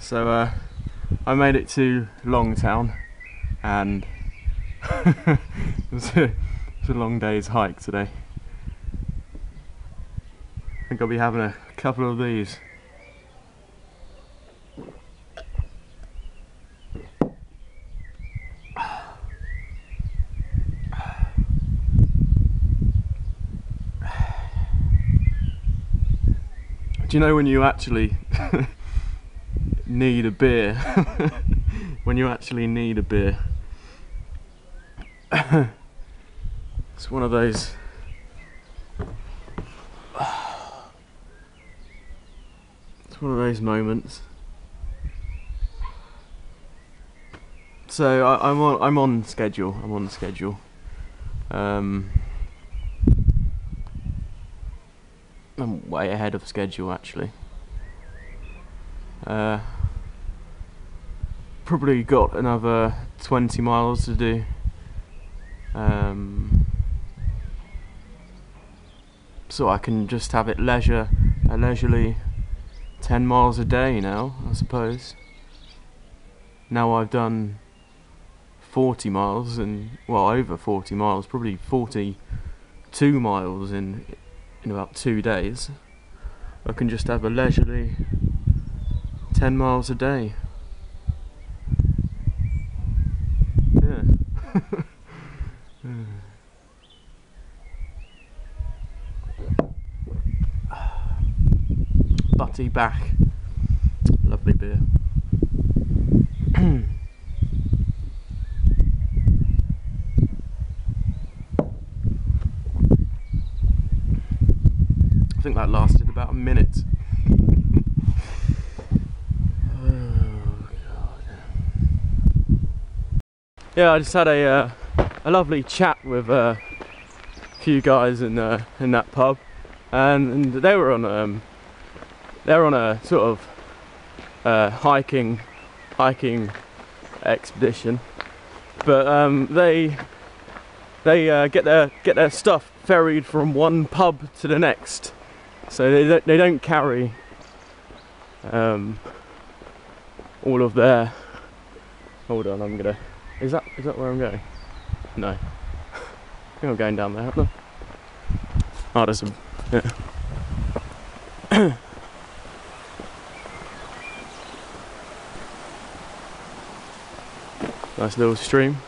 So uh, I made it to Longtown and it, was a, it was a long day's hike today. I think I'll be having a couple of these. Do you know when you actually need a beer? when you actually need a beer. it's one of those. It's one of those moments. So I, I'm on. I'm on schedule. I'm on schedule. Um, I'm way ahead of schedule actually. Uh, probably got another 20 miles to do. Um, so I can just have it leisure, a leisurely 10 miles a day now, I suppose. Now I've done 40 miles and well over 40 miles, probably 42 miles in in about two days. I can just have a leisurely 10 miles a day. Yeah. Butty back. Lovely beer. I think that lasted about a minute. oh, yeah, I just had a uh, a lovely chat with uh, a few guys in uh, in that pub, and, and they were on um, they were on a sort of uh, hiking hiking expedition, but um, they they uh, get their get their stuff ferried from one pub to the next. So they don't, they don't carry um, all of their hold on I'm gonna is that is that where I'm going? No. I think I'm going down there oh there's a yeah nice little stream.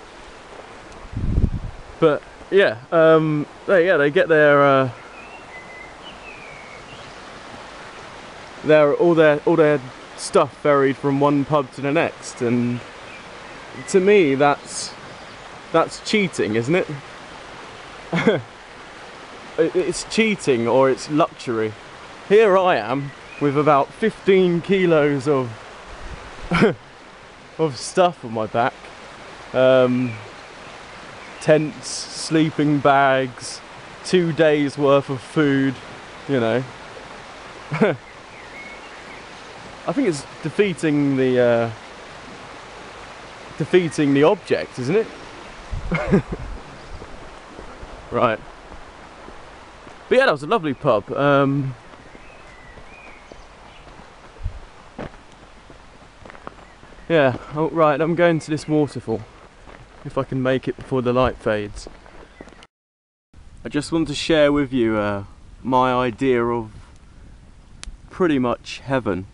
But yeah um they, yeah they get their uh, their all their all their stuff ferried from one pub to the next and to me that's that's cheating isn't it? It's cheating or it's luxury. Here I am with about 15 kilos of of stuff on my back um, tents sleeping bags two days worth of food you know I think it's defeating the uh, defeating the object, isn't it? right. But yeah, that was a lovely pub. Um, yeah, oh, right, I'm going to this waterfall. If I can make it before the light fades. I just want to share with you uh, my idea of pretty much heaven.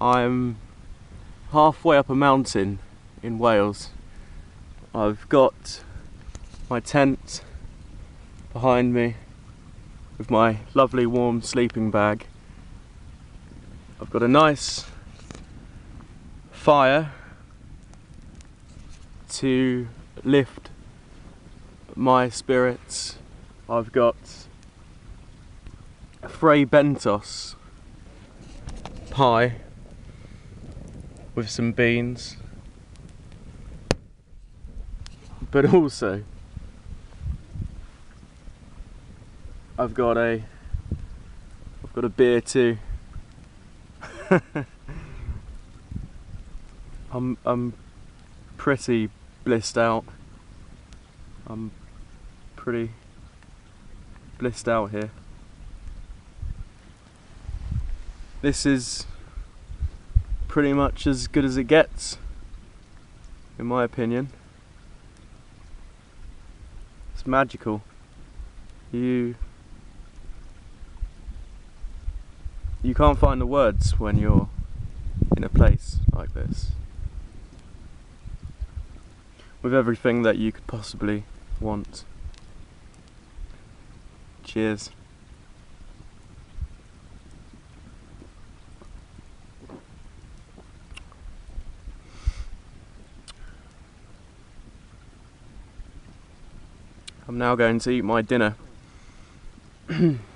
I'm halfway up a mountain in Wales. I've got my tent behind me with my lovely warm sleeping bag. I've got a nice fire to lift my spirits. I've got a Fray Bentos pie with some beans but also I've got a I've got a beer too I'm I'm pretty blissed out I'm pretty blissed out here this is pretty much as good as it gets, in my opinion. It's magical. You you can't find the words when you're in a place like this. With everything that you could possibly want. Cheers. I'm now going to eat my dinner.